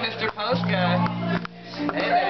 Mr. Post Guy. Hey.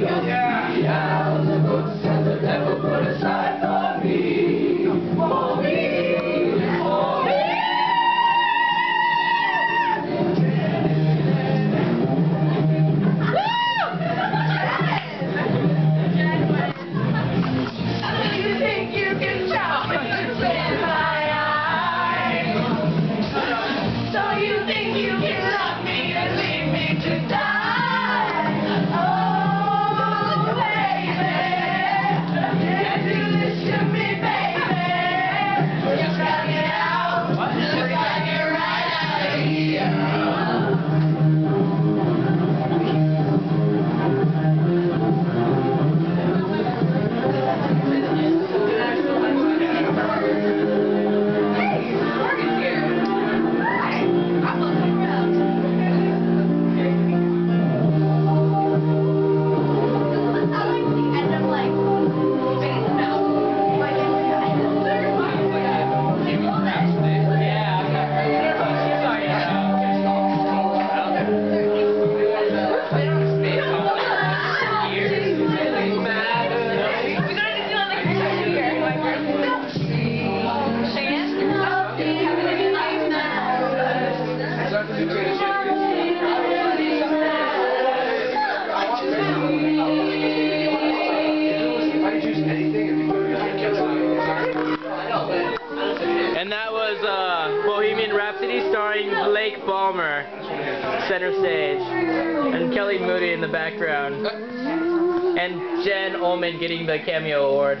Yeah. Yeah. And that was uh, Bohemian Rhapsody starring Blake Balmer, center stage, and Kelly Moody in the background, and Jen Ullman getting the cameo award.